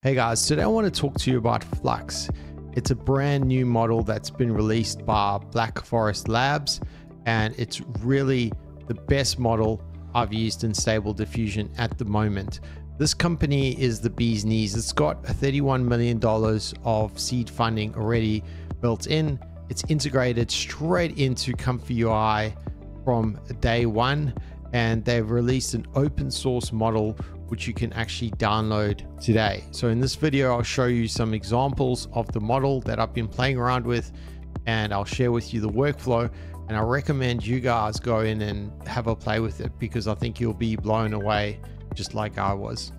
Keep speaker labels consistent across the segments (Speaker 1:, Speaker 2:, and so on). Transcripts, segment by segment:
Speaker 1: Hey guys, today I want to talk to you about Flux. It's a brand new model that's been released by Black Forest Labs, and it's really the best model I've used in Stable Diffusion at the moment. This company is the bee's knees. It's got $31 million of seed funding already built in. It's integrated straight into Comfy UI from day one, and they've released an open source model which you can actually download today. So in this video, I'll show you some examples of the model that I've been playing around with and I'll share with you the workflow and I recommend you guys go in and have a play with it because I think you'll be blown away just like I was.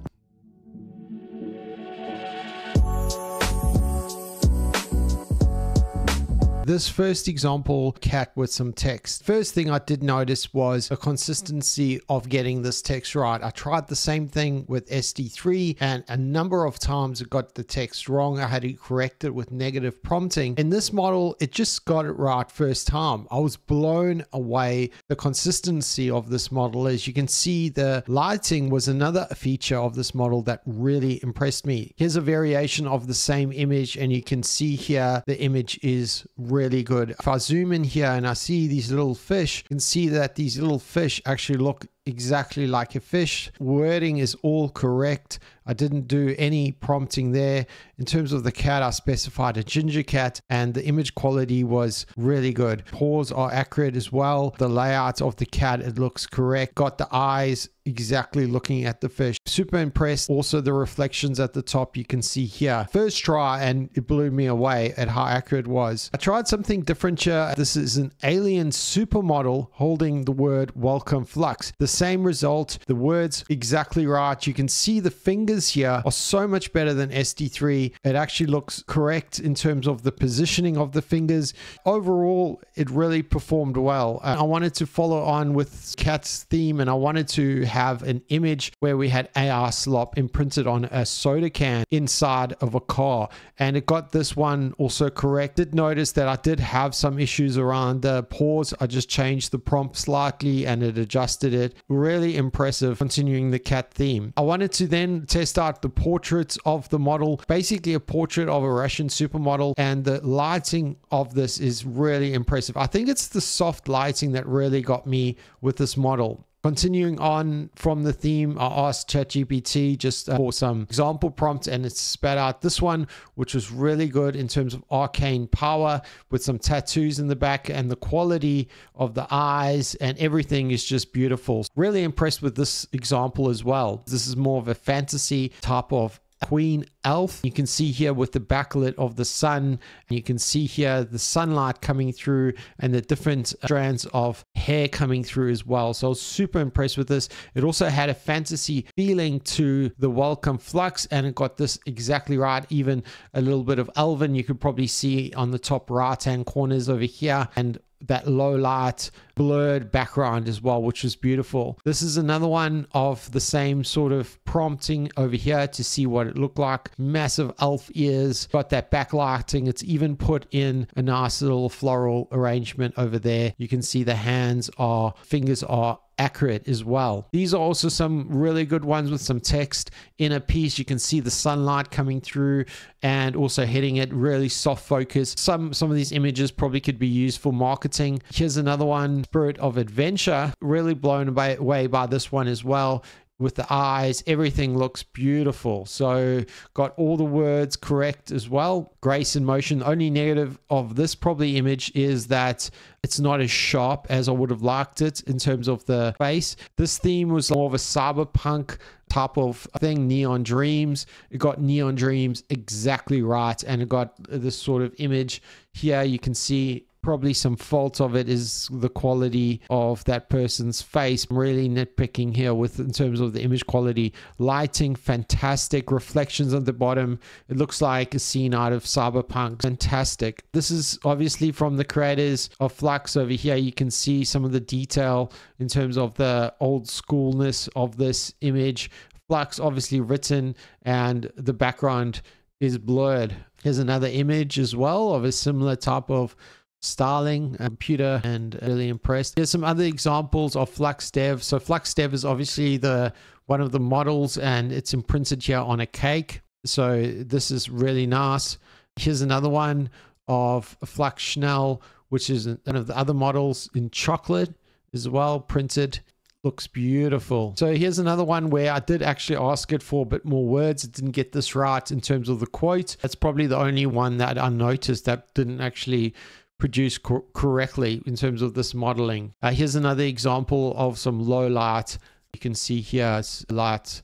Speaker 1: This first example cat with some text. First thing I did notice was a consistency of getting this text right. I tried the same thing with SD3 and a number of times it got the text wrong. I had to correct it with negative prompting. In this model, it just got it right first time. I was blown away the consistency of this model. As you can see, the lighting was another feature of this model that really impressed me. Here's a variation of the same image and you can see here the image is really really good. If I zoom in here and I see these little fish, you can see that these little fish actually look exactly like a fish. Wording is all correct. I didn't do any prompting there. In terms of the cat, I specified a ginger cat and the image quality was really good. Paws are accurate as well. The layout of the cat, it looks correct. Got the eyes exactly looking at the fish. Super impressed. Also the reflections at the top you can see here. First try and it blew me away at how accurate it was. I tried something different here. This is an alien supermodel holding the word welcome flux. The same result, the words exactly right. You can see the fingers here are so much better than SD3. It actually looks correct in terms of the positioning of the fingers. Overall, it really performed well. Uh, I wanted to follow on with Cat's theme and I wanted to have an image where we had AR slop imprinted on a soda can inside of a car. And it got this one also correct. Did notice that I did have some issues around the paws. I just changed the prompt slightly and it adjusted it. Really impressive continuing the cat theme. I wanted to then test out the portraits of the model, basically a portrait of a Russian supermodel. And the lighting of this is really impressive. I think it's the soft lighting that really got me with this model. Continuing on from the theme, I asked ChatGPT just uh, for some example prompts and it spat out this one, which was really good in terms of arcane power with some tattoos in the back and the quality of the eyes and everything is just beautiful. Really impressed with this example as well. This is more of a fantasy type of Queen Elf. You can see here with the backlit of the sun. You can see here the sunlight coming through and the different strands of hair coming through as well. So I was super impressed with this. It also had a fantasy feeling to the Welcome Flux and it got this exactly right. Even a little bit of Elven you could probably see on the top right hand corners over here and that low light blurred background as well which was beautiful this is another one of the same sort of prompting over here to see what it looked like massive elf ears got that backlighting it's even put in a nice little floral arrangement over there you can see the hands are fingers are accurate as well. These are also some really good ones with some text in a piece. You can see the sunlight coming through and also hitting it really soft focus. Some some of these images probably could be used for marketing. Here's another one, Spirit of Adventure. Really blown away by this one as well with the eyes. Everything looks beautiful. So got all the words correct as well. Grace in motion. Only negative of this probably image is that it's not as sharp as I would have liked it in terms of the face. This theme was more of a cyberpunk type of thing, Neon Dreams. It got Neon Dreams exactly right. And it got this sort of image here. You can see probably some fault of it is the quality of that person's face. I'm really nitpicking here with in terms of the image quality. Lighting, fantastic. Reflections on the bottom. It looks like a scene out of Cyberpunk. Fantastic. This is obviously from the creators of Flux over here. You can see some of the detail in terms of the old schoolness of this image. Flux obviously written and the background is blurred. Here's another image as well of a similar type of Starling computer and really impressed. Here's some other examples of Flux Dev. So Flux Dev is obviously the one of the models and it's imprinted here on a cake. So this is really nice. Here's another one of Flux Schnell, which is one of the other models in chocolate as well, printed. Looks beautiful. So here's another one where I did actually ask it for a bit more words. It didn't get this right in terms of the quote. That's probably the only one that I noticed that didn't actually produce co correctly in terms of this modeling. Uh, here's another example of some low light. You can see here light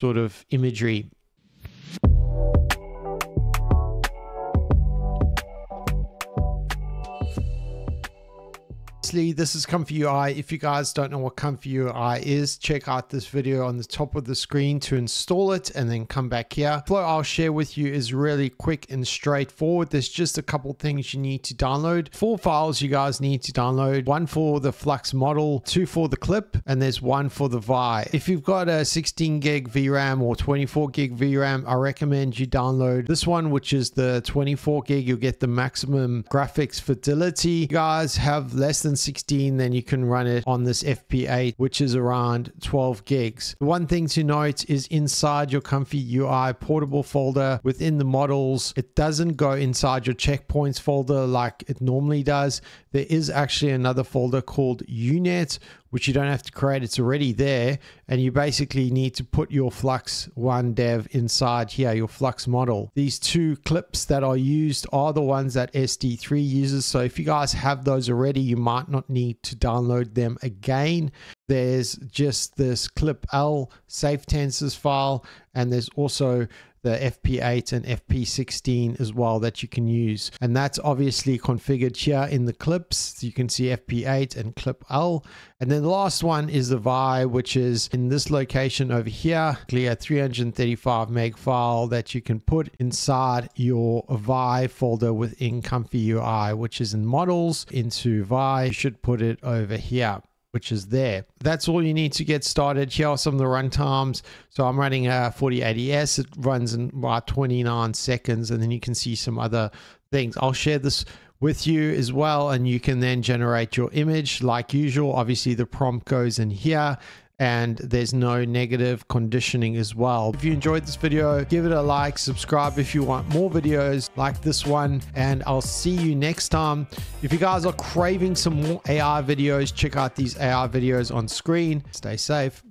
Speaker 1: sort of imagery Lastly, this is Comfy UI. If you guys don't know what Comfy UI is, check out this video on the top of the screen to install it and then come back here. Flow I'll share with you is really quick and straightforward. There's just a couple things you need to download. Four files you guys need to download. One for the Flux model, two for the clip, and there's one for the VAE. If you've got a 16 gig VRAM or 24 gig VRAM, I recommend you download this one, which is the 24 gig. You'll get the maximum graphics fidelity. You guys have less than 16, then you can run it on this FP8, which is around 12 gigs. The one thing to note is inside your Comfy UI portable folder within the models, it doesn't go inside your checkpoints folder like it normally does. There is actually another folder called UNet, which you don't have to create. It's already there. And you basically need to put your Flux One dev inside here, your Flux model. These two clips that are used are the ones that SD3 uses. So if you guys have those already, you might not need to download them again. There's just this clip L safetensors file, and there's also the FP8 and FP16 as well that you can use. And that's obviously configured here in the clips. So you can see FP8 and clip L. And then the last one is the VAE, which is in this location over here, clear 335 meg file that you can put inside your VAE folder within Comfy UI, which is in models into VAE. You should put it over here which is there. That's all you need to get started. Here are some of the run times. So I'm running uh, a 4080S. It runs in about 29 seconds, and then you can see some other things. I'll share this with you as well, and you can then generate your image like usual. Obviously, the prompt goes in here and there's no negative conditioning as well. If you enjoyed this video, give it a like, subscribe if you want more videos like this one, and I'll see you next time. If you guys are craving some more AI videos, check out these AI videos on screen. Stay safe.